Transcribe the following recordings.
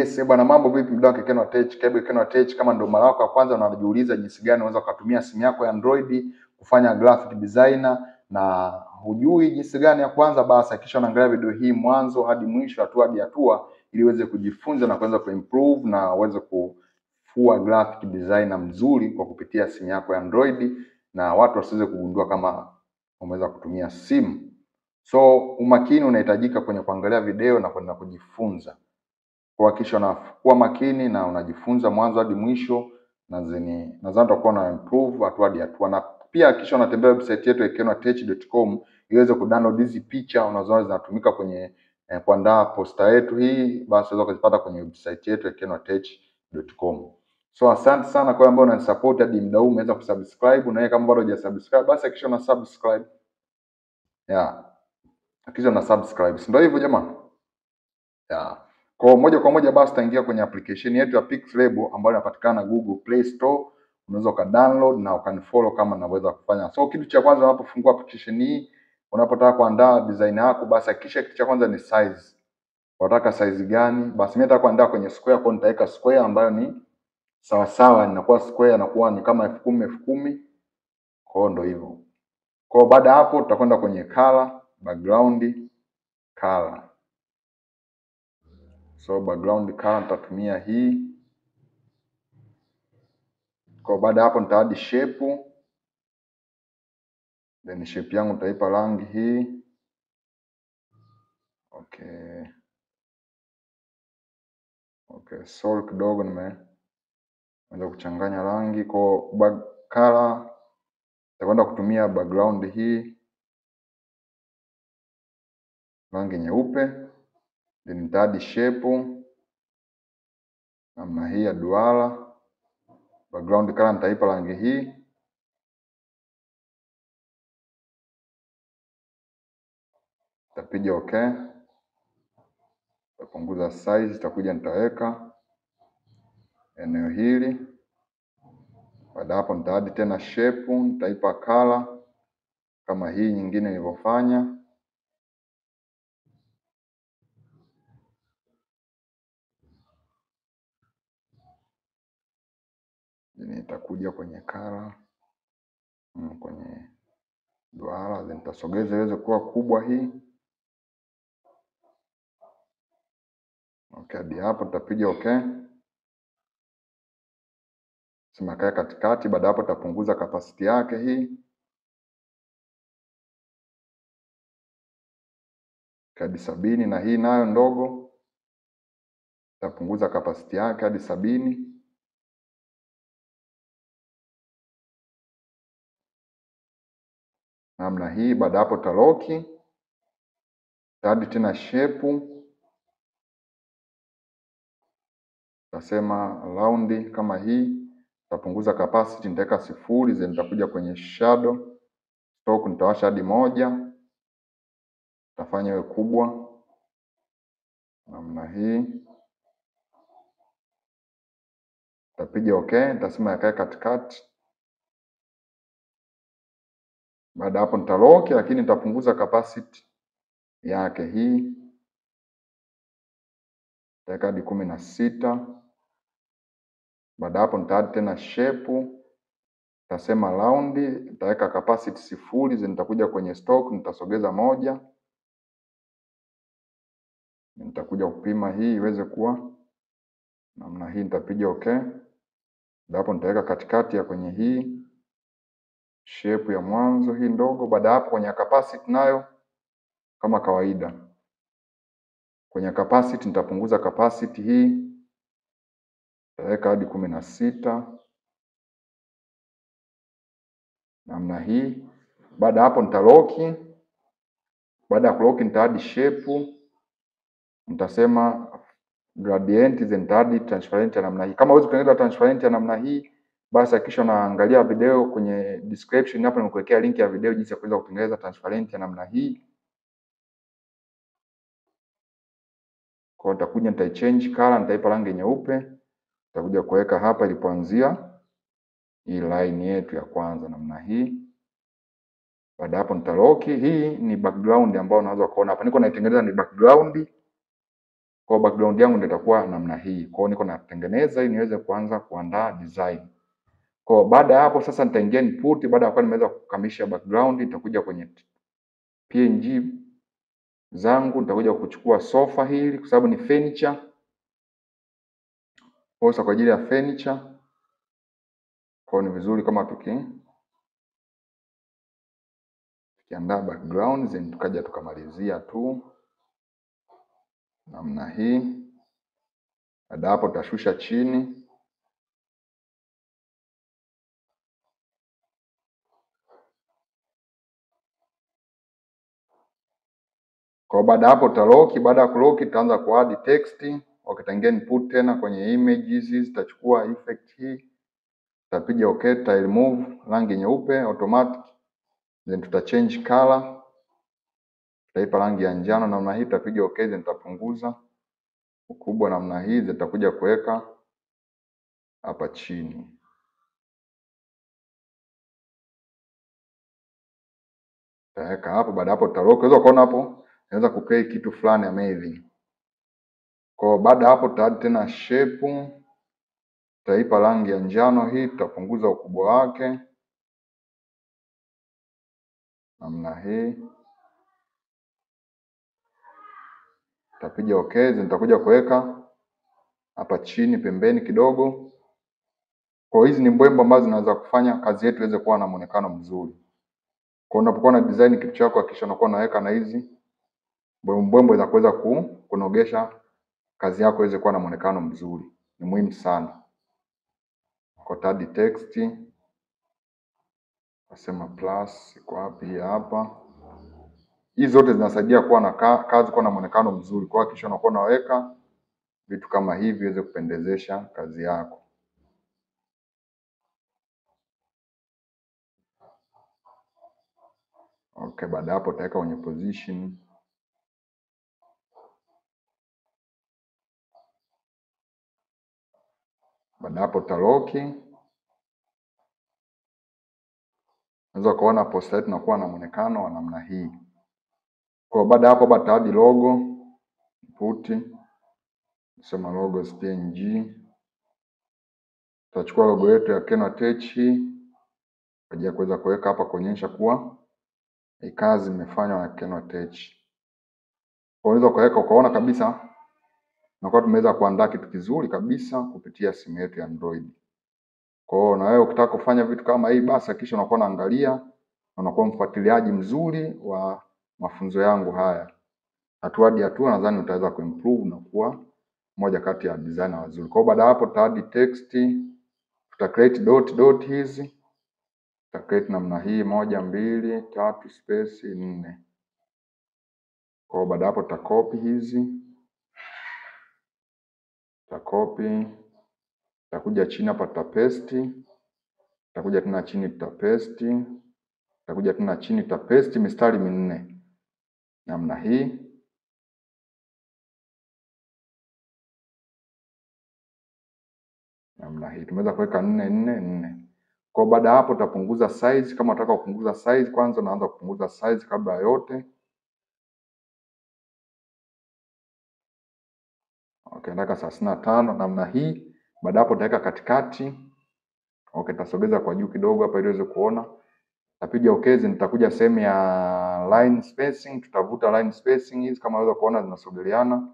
Yes, eh bwana, mambo vipi mdau wa Kekeno Tech? Karibu Kekeno Tech. Kama ndio mara yako ya kwanza unajiuliza jinsi gani unaweza ukatumia simu yako ya Android kufanya graphic designer na hujui jinsi gani ya kwanza, basi hakikisha unaangalia video hii mwanzo hadi mwisho, hatua hadi hatua, ili uweze kujifunza na kuweza kuimprove na uweze kufua graphic designer mzuri kwa kupitia simu yako ya Android, na watu wasiweze kugundua kama umeweza kutumia simu. So umakini unahitajika kwenye kuangalia video na kwenda kujifunza kuhakikisha unakuwa makini na unajifunza mwanzo hadi mwisho, na zeni nadhani utakuwa na improve hatua hadi hatua, na pia hakikisha unatembea website yetu ekenotech.com iweze kudownload hizi picha unazoona zinatumika kwenye eh, kuandaa posta yetu hii, basi unaweza kuzipata kwenye website yetu ekenotech.com. So asante sana kwa ambao unanisupport hadi muda huu umeweza kusubscribe, na kama bado hujasubscribe basi hakikisha una subscribe. Yeah, hakikisha una subscribe. Si ndio hivyo jamaa? Yeah. Kwa moja kwa moja basi utaingia kwenye application yetu ya Pixlab ambayo inapatikana Google Play Store. Unaweza ukadownload na ukanifollow kama ninavyoweza kufanya. So kitu cha kwanza unapofungua application hii, unapotaka kuandaa design yako, basi hakikisha kitu cha kwanza ni size. Unataka size gani? Basi mimi nataka kuandaa kwenye square, kwa nitaweka square ambayo ni sawa sawa, inakuwa square inakuwa ni kama elfu kumi elfu kumi. Kwa hiyo ndio hivyo. Kwa baada hapo tutakwenda kwenye color, background color. So background color nitatumia hii. Kwa baada hapo nitaadi shape. Then shape yangu nitaipa rangi hii. Okay. Okay, sorry kidogo nimeanza kuchanganya rangi. Kwa color nitakwenda kutumia background hii rangi nyeupe. Third shape namna hii ya duara. Background color nitaipa rangi hii. Nitapiga okay. Nitapunguza size, nitakuja nitaweka eneo hili. Baada hapo nitaadi tena shape, nitaipa color kama hii nyingine nilivyofanya. Nitakuja kwenye kara mm, kwenye duara, then nitasogeza iweze kuwa kubwa hii. Okay, hadi hapo tutapiga okay. Simakae katikati. Baada hapo tutapunguza kapasiti yake hii hadi sabini, na hii nayo ndogo tapunguza kapasiti yake hadi sabini. Namna hii. Baada hapo taloki tadi tena shepu, tasema round kama hii, tapunguza capacity, nitaweka sifuri, then nitakuja kwenye shadow stroke, nitawasha hadi moja, tafanya iwe kubwa namna hii, tapiga okay, nitasema yakae katikati. Baada hapo nitalock, lakini nitapunguza capacity yake hii, nitaweka hadi kumi na sita. Baada hapo nitaadi tena shape, nitasema round, nitaweka capacity sifuri, nitakuja kwenye stock, nitasogeza moja, nitakuja kupima hii iweze kuwa namna hii, nitapiga okay. Baada hapo nitaweka katikati ya kwenye hii shape ya mwanzo hii ndogo. Baada ya hapo kwenye capacity nayo kama kawaida, kwenye capacity nitapunguza capacity hii, nitaweka hadi kumi na sita namna hii. Baada ya hapo nitaloki. Baada ya kuloki nitaadi shape, nitasema gradient, then nitaadi transparent ya namna hii. Kama huwezi kutengeneza transparent ya namna hii basi hakikisha unaangalia video kwenye description hapo, nimekuwekea link ya video jinsi ya kuweza kutengeneza transparent ya namna hii. Kwa nitakuja nitaichange color, nitaipa rangi nyeupe, nitakuja kuweka hapa ilipoanzia hii line yetu ya kwanza namna hii. Baada hapo nitaloki. Hii ni background ambayo unaweza kuona hapa, niko naitengeneza ni background. Kwa background yangu ndio itakuwa namna hii. Kwa hiyo niko natengeneza ili niweze kuanza kuandaa design. Kwa baada ya hapo sasa nitaingia input. Baada ya kuwa nimeweza kukamilisha background, nitakuja kwenye PNG zangu, nitakuja kuchukua sofa hili kwa sababu ni furniture. Kwa kwa ajili ya furniture, kwa ni vizuri kama tuki tukiandaa background then tukaja tukamalizia tu namna hii. Baada hapo tutashusha chini Kwa baada hapo tutaloki. Baada ya kuloki, tutaanza kuadd text. wakitangia input tena kwenye images, zitachukua effect hii, tutapiga okay, tuta remove rangi nyeupe automatic, then tuta change color, tutaipa rangi ya njano namna hii, tutapiga okay, then tutapunguza ukubwa namna hii, zitakuja kuweka hapa chini. Tutaweka hapo. Baada hapo tutaloki. Unaweza kuona hapo naweza kuplay kitu fulani amazing. Kwa baada hapo tutaadi tena shape, tutaipa rangi ya njano hii, tutapunguza ukubwa wake namna hii, tutapiga okay, nitakuja kuweka hapa chini pembeni kidogo. Kwa hizi ni mbwembo ambazo zinaweza kufanya kazi yetu iweze kuwa na muonekano mzuri. Kwa unapokuwa na design kitu chako, hakikisha unakuwa unaweka na hizi mbwembwe za kuweza kunogesha kazi yako iweze kuwa na mwonekano mzuri. Ni muhimu sana. Kotadi tadi text nasema plus iko wapi? Hii hapa. Hizi zote zinasaidia kuwa na kazi kuwa na muonekano mzuri. Kwa kisha unakuwa unaweka vitu kama hivi iweze kupendezesha kazi yako. Okay, baada hapo utaweka kwenye position utaloki. Unaweza kuona posta yetu inakuwa na muonekano wa namna hii. Kwa baada hapo bata hadi logo puti sema logos png. Tutachukua logo yetu ya Kenotech kwa ajili ya kuweza kuweka hapa kuonyesha kuwa kazi imefanywa na Kenotech. Unaweza ukaweka ukaona kabisa nakuwa tumeweza kuandaa kitu kizuri kabisa kupitia simu yetu ya Android. Kwa hiyo na wewe ukitaka kufanya vitu kama hii, basi hakikisha unakuwa unaangalia na unakuwa mfuatiliaji mzuri wa mafunzo yangu haya. Hatua hadi hatua, nadhani utaweza kuimprove na kuwa moja kati ya designer wazuri. Kwa hiyo baada hapo tutaadi text, tuta create dot dot hizi tuta create namna hii, moja mbili tatu space nne. Kwa hiyo baada hapo tuta copy hizi, tuta copy Tutakuja chini hapa tutapesti, tutakuja tena chini tutapesti, tutakuja tena chini tutapesti mistari minne namna hii. Namna hii tumeweza kuweka nne nne nne. Kwa baada hapo tutapunguza size. Kama unataka kupunguza size, kwanza unaanza kupunguza size kabla ya yote. Okay, nataka thelathini na tano namna hii. Baada hapo utaweka katikati. Okay, tasogeza kwa juu kidogo hapa ili uweze kuona. Tapiga okay, nitakuja sehemu ya line spacing, tutavuta line spacing hizi kama unaweza kuona zinasogeleana.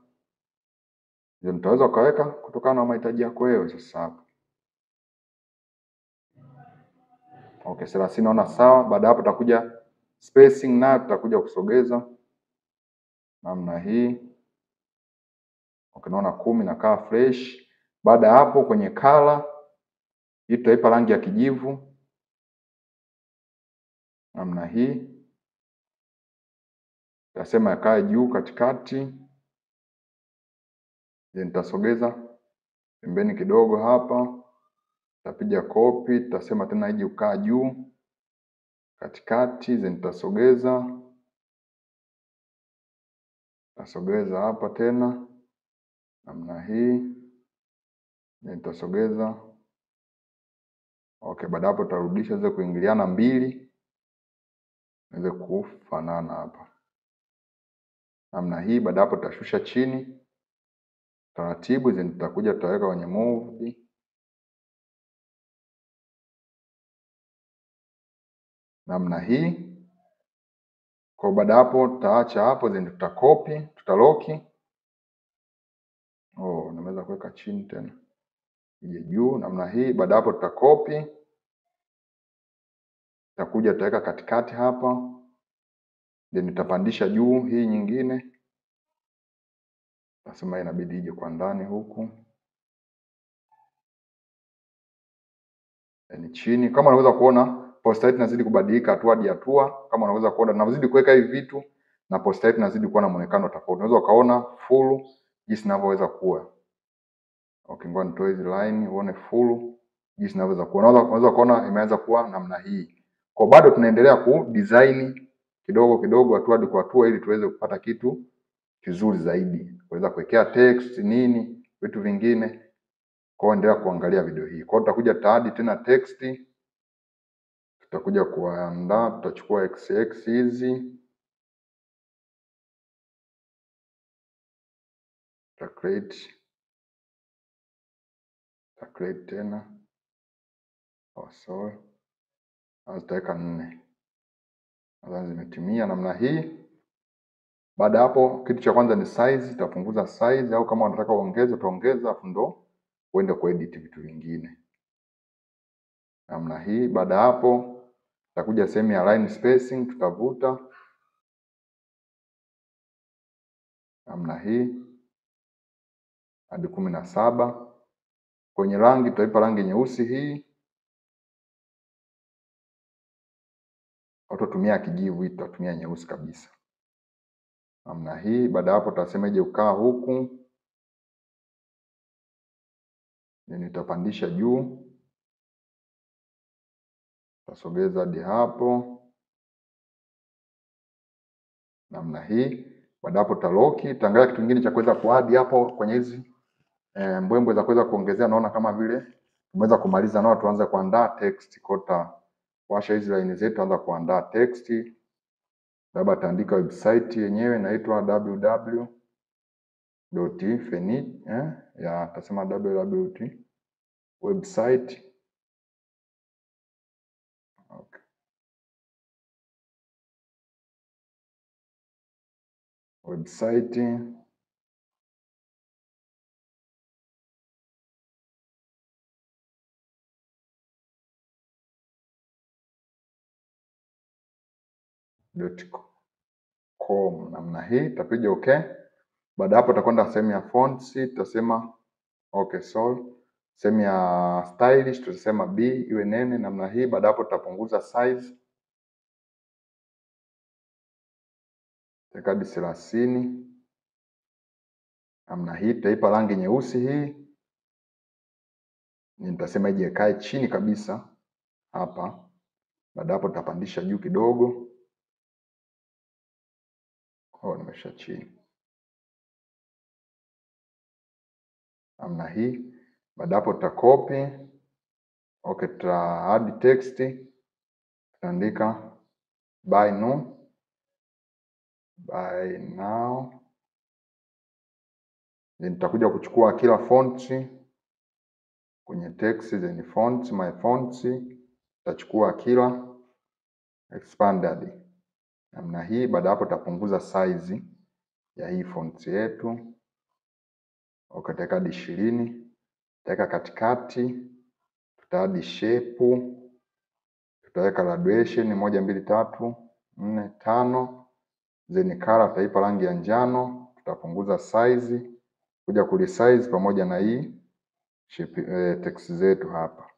Ndio nitaweza ukaweka kutokana na mahitaji yako wewe sasa hapa. Okay, thelathini naona sawa. Baada hapo tutakuja spacing na tutakuja kusogeza namna hii. Okay, kumi na kaa fresh. Baada ya hapo kwenye kala hii tutaipa rangi ya kijivu. Namna hii, tasema yakae juu katikati, then nitasogeza pembeni kidogo hapa, tapiga kopi, tutasema tena iji ukaa juu katikati, then nitasogeza tasogeza hapa tena namna hii, nitasogeza Okay, baada hapo tutarudisha ziweze kuingiliana mbili iweze kufanana hapa namna hii. Baada hapo tutashusha chini taratibu, then tutakuja tutaweka kwenye movi namna hii. Kwa baada hapo tutaacha hapo, then tutakopi, tutaloki. Oh, nimeweza kuweka chini tena ije juu namna hii. Baada hapo tutakopi, tutakuja tutaweka katikati hapa, then tutapandisha juu hii nyingine. Nasema inabidi ije kwa ndani huku, then chini. Kama unaweza kuona poster yetu inazidi kubadilika hatua hadi hatua. Kama unaweza kuona tunazidi kuweka hivi vitu na poster yetu inazidi kuwa na muonekano tofauti. Unaweza ukaona full jinsi inavyoweza kuwa. Okay, ngoja nitoe hizi line uone full jinsi inavyoweza kuwa. Unaweza kuona imeanza kuwa namna hii. Kwa bado tunaendelea ku design kidogo kidogo, hatua hadi kwa hatua, ili tuweze kupata kitu kizuri zaidi, kuweza kuwekea text nini, vitu vingine. Kwa endelea kuangalia video hii. Kwa tutakuja taadi tena text, tutakuja kuandaa, tutachukua xx hizi tuta create ta create tena sorry, na nne, nadhani zimetimia namna hii. Baada hapo, kitu cha kwanza ni size, utapunguza size au kama unataka uongeze utaongeza, afu ndo uende kuedit vitu vingine namna hii. Baada hapo, tutakuja sehemu ya line spacing, tutavuta namna hii hadi kumi na saba. Kwenye rangi tutaipa rangi nyeusi hii, autotumia kijivu, hii tutatumia nyeusi kabisa namna hii. Baada hapo, tutasema ije ukaa huku, nitapandisha juu, tasogeza hadi hapo namna hii. Baada hapo tutaloki, tutaangalia kitu kingine cha kuweza kuadi hapo kwenye hizi e, mbwembwe za kuweza kuongezea. Naona kama vile tumeweza kumaliza, nao tuanze kuandaa text. kota, washa hizi line zetu, anza kuandaa text. Labda taandika website yenyewe inaitwa www dot feni eh, ya tasema www website website com namna hii, tapiga okay. Baada hapo utakwenda sehemu ya fonts, tutasema okay, sol. sehemu ya stylish tutasema b iwe nene namna hii. Baada hapo tutapunguza size kadi thelathini namna hii. Tutaipa rangi nyeusi hii, nitasema ije kae chini kabisa hapa. Baada hapo tutapandisha juu kidogo Oh, nimesha chini. Namna hii. Baada hapo tutakopi. Okay, tuta add text, tutaandika buy now, buy now, then tutakuja kuchukua kila fonti kwenye text zenye fonts, my fonts, tutachukua kila expanded namna hii. Baada hapo tutapunguza size ya hii font yetu ukateka hadi ishirini. Tutaweka katikati, tutaadi shape, tutaweka graduation moja mbili tatu nne tano, then color tutaipa rangi ya njano. Tutapunguza size kuja kulisize pamoja na hii shape eh, text zetu hapa,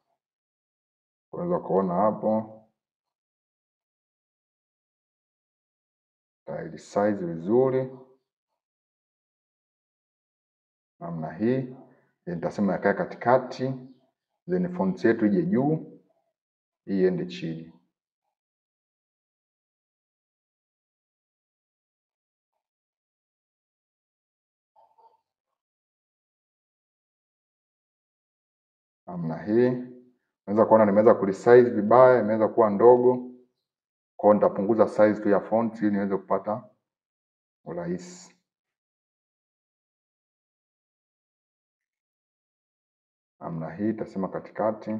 unaweza kuona hapo size vizuri. Namna hii, nitasema yakae katikati, then font yetu ije juu, hii iende chini. Namna hii. Unaweza kuona nimeweza kulisize vibaya, imeweza kuwa ndogo. Kwa nitapunguza size tu ya font ili niweze kupata urahisi. namna hii, tasema katikati,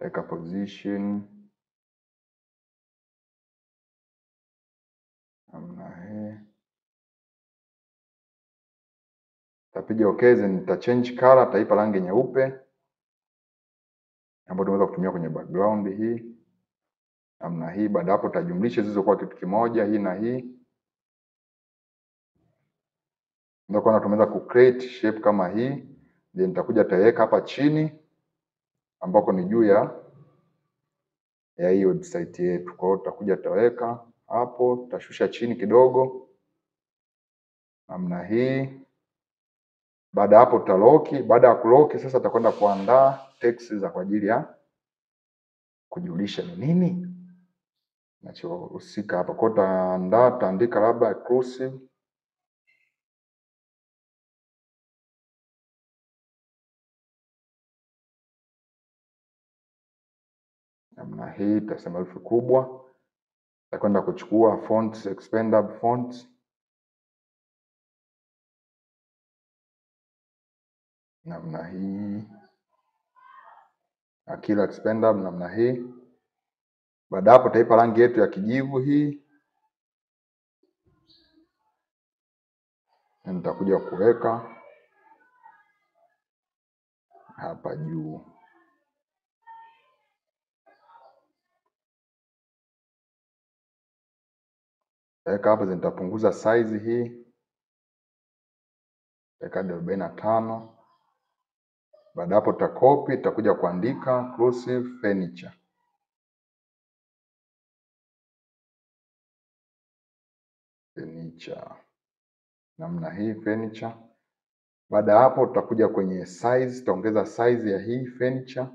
weka position. Namna hii, tapiga okay, then nita change color, taipa rangi nyeupe. Ambayo tunaweza kutumia kwenye background hii namna hii. Baada hapo tajumlisha zilizokuwa kitu kimoja, hii na hii ndio kwa tumeweza ku create shape kama hii, then nitakuja taweka hapa chini ambako ni juu ya ya hii website yetu. Kwa hiyo tutakuja taweka hapo, tutashusha chini kidogo namna hii. Baada hapo tutaloki. Baada ya kuloki, sasa tutakwenda kuandaa text za kwa ajili ya kujulisha ni nini nachohusika hapa. Kwa hiyo utaandika labda exclusive namna hii, tutasema herufi kubwa. takwenda kuchukua fonts, expandable fonts namna hii, akila kila expandable namna hii. Baada hapo tutaipa rangi yetu ya kijivu hii, na nitakuja kuweka hapa juu. Weka hapa, zitapunguza size hii weka hadi arobaini na tano. Baada hapo tutakopi, tutakuja kuandika inclusive furniture furniture namna hii furniture. Baada ya hapo tutakuja kwenye size, tutaongeza size ya hii furniture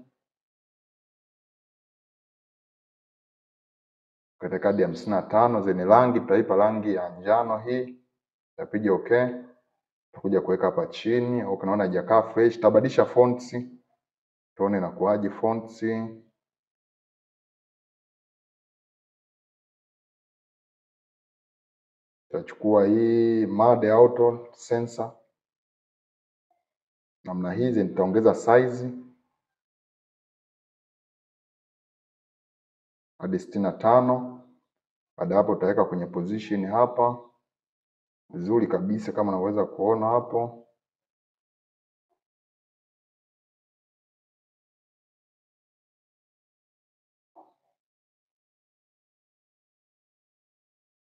katika hadi hamsini na tano. Zenye rangi tutaipa rangi ya njano hii, tutapiga okay. Tutakuja kuweka hapa chini, au kanaona haijakaa fresh, tutabadilisha fonts tuone inakuwaje fonts. Tutachukua hii mud Auto Sensor namna hizi, nitaongeza size hadi sitini na tano. Baada hapo utaweka kwenye position hapa vizuri kabisa kama unaweza kuona hapo.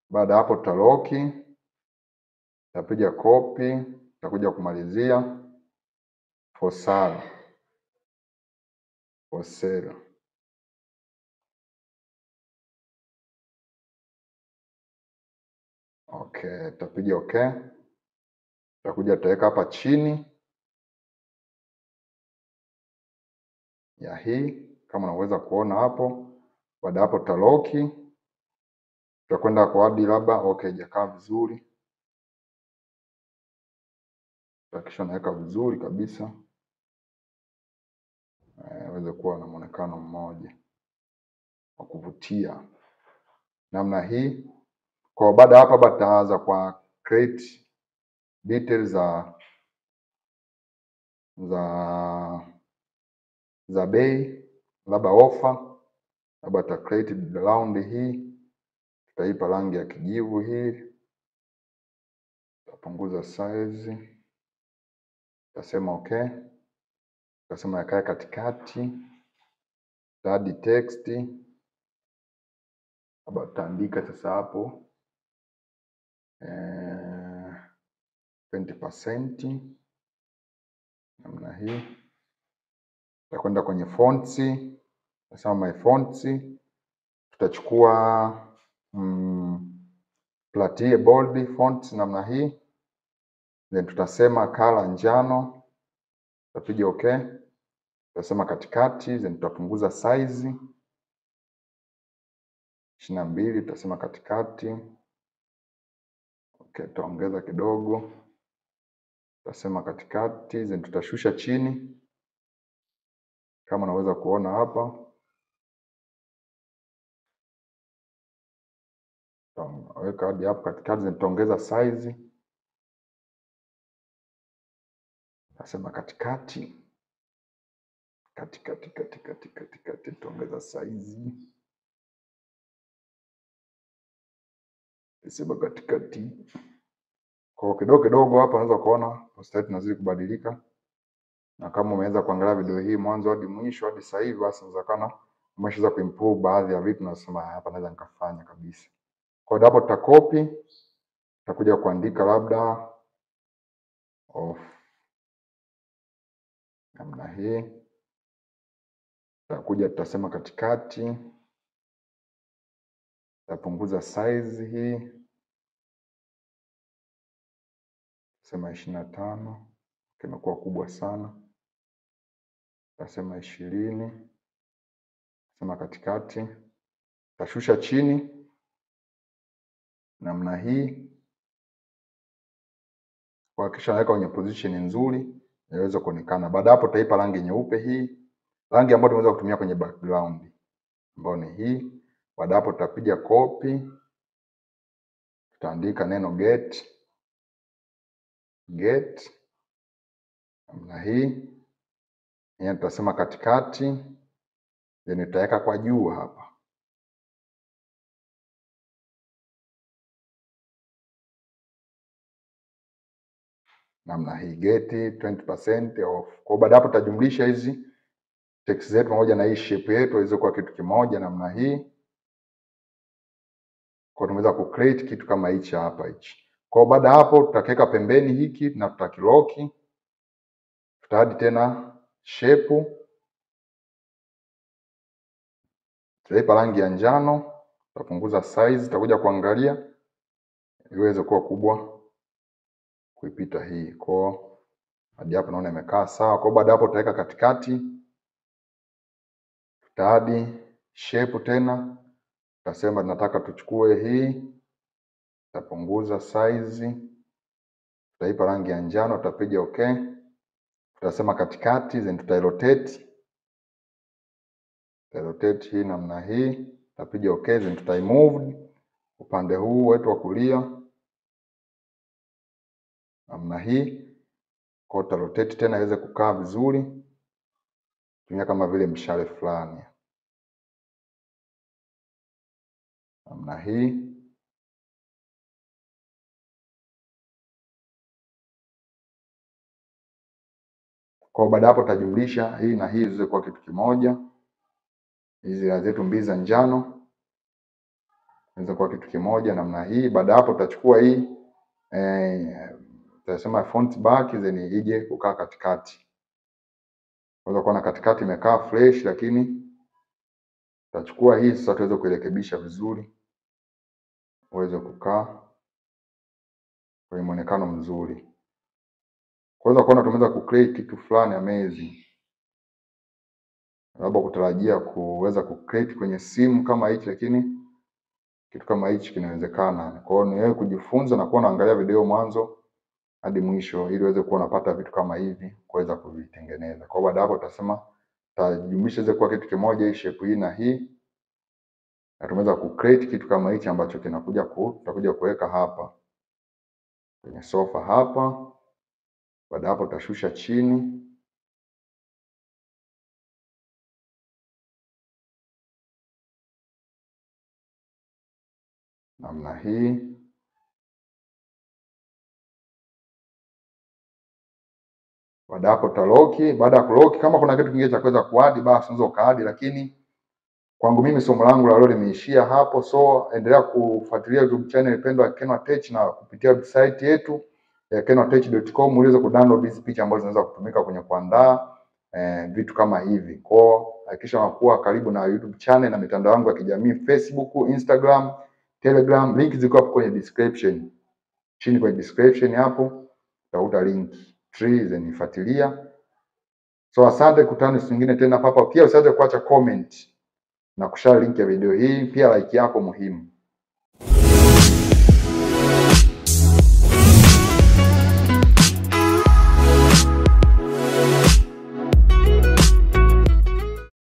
Baada hapo tutaloki, tutapiga kopi, tutakuja kumalizia for sale for sale. Okay, tutapiga okay. Tutakuja tutaweka hapa chini ya hii kama unaweza kuona hapo. Baada hapo tutaloki, tutakwenda kwa hadi labda okay, haijakaa vizuri, hakikisha naweka vizuri kabisa. Aweze kuwa na mwonekano mmoja wa kuvutia. Namna hii. Kwa baada hapa hapa tutaanza kwa create details za za za bei, labda offer, labda ta create round hii, tutaipa rangi ya kijivu hii, tutapunguza size, tutasema okay, tutasema yakae katikati, tadi text, labda tutaandika sasa hapo. Eh, 20% namna hii. Tutakwenda kwenye fonts, tutasema my fonts, tutachukua mm, Platie bold font namna hii, then tutasema color njano, tutapiga okay, tutasema katikati, then tutapunguza size. Ishirini na mbili, tutasema katikati. Okay, tutaongeza kidogo, tutasema katikati, then tutashusha chini. Kama unaweza kuona hapa, tutaweka hadi hapo katikati, nitaongeza size Nasema katikati katikati katikati katikati, nitaongeza size. nasema katikati kwa kidogo kidogo. Hapa unaweza kuona posta yetu inazidi kubadilika, na kama umeweza kuangalia video hii mwanzo hadi mwisho hadi sasa hivi, basi unaweza kana umeshaweza kuimprove baadhi ya vitu, nasema hapa naweza nikafanya kabisa. Kwa hiyo hapo tutakopi, tutakuja kuandika labda of namna hii, tutakuja tutasema katikati, tutapunguza size hii, sema ishirini na tano kimekuwa kubwa sana, tasema ishirini, sema katikati, tashusha chini namna hii. Kuhakikisha naweka kwenye position nzuri iweze kuonekana. Baada hapo tutaipa rangi nyeupe hii, rangi ambayo tunaweza kutumia kwenye background ambayo ni hii. Baada hapo tutapiga copy, tutaandika neno get. Get. Namna hii, yeye, tutasema katikati, then tutaweka kwa juu hapa namna hii get 20% off. Kwa baada hapo tutajumlisha hizi text zetu pamoja na hii shape yetu iweze kuwa kitu kimoja namna hii. Kwa tumeweza ku create kitu kama hichi hapa hichi. Kwa baada hapo tutakiweka pembeni hiki na tutakiloki. Tutaadi tena shape. Tutaipa rangi ya njano, tutapunguza size, tutakuja kuangalia iweze kuwa kubwa kuipita hii. Kwa hadi hapo naona imekaa sawa. Kwa baada hapo tutaweka katikati, tutaadi shape tena, tutasema tunataka tuchukue hii, tutapunguza size, tutaipa rangi ya njano, tutapiga okay, tutasema katikati, then tutairotate, tutairotate hii namna hii, tutapiga okay, then tutaimove upande huu wetu wa kulia namna hii kwa tutarotate tena iweze kukaa vizuri, tumia kama vile mshale fulani namna hii. Kwa baada hapo tutajumlisha hii na hii ziwe kwa kitu kimoja. Hizi rangi zetu mbili za njano ziweze kitu kimoja namna hii. Baada hapo tutachukua hii eh, tutasema font back then ije kukaa katikati. Unaweza kuona katikati imekaa fresh, lakini tutachukua hii sasa tuweze kuirekebisha vizuri uweze kukaa kwenye muonekano mzuri. Kwanza kuona tumeweza ku create kitu fulani amazing, labda kutarajia kuweza ku create kwenye simu kama hichi, lakini kitu kama hichi kinawezekana. Kwa hiyo ni wewe kujifunza na kuwa unaangalia video mwanzo hadi mwisho ili uweze kuwa unapata vitu kama hivi kuweza kuvitengeneza. Kwa baada hapo utasema tajumlisha zile kuwa kitu kimoja, hii shape hii na hii, na tumeweza ku create kitu kama hichi ambacho kinakuja ku tutakuja kuweka hapa kwenye sofa hapa. Baada hapo utashusha chini namna hii. Baada hapo tutaloki. Baada ya kuloki, kama kuna kitu kingine cha kuweza kuadi, basi unaweza ukaadi, lakini kwangu mimi somo langu la leo limeishia hapo. So endelea kufuatilia YouTube channel pendwa Kenwa Tech na kupitia website yetu ya kenwatech.com uweze kudownload hizi picha ambazo zinaweza kutumika kwenye kuandaa eh, vitu kama hivi. Kwa hakikisha unakuwa karibu na YouTube channel na mitandao yangu ya kijamii Facebook, Instagram, Telegram. Link ziko hapo kwenye description. Chini kwenye description hapo utakuta link tree zenifuatilia. So asante, kutane siku nyingine tena papa. Pia usiache kuacha comment na kushare link ya video hii, pia like yako muhimu.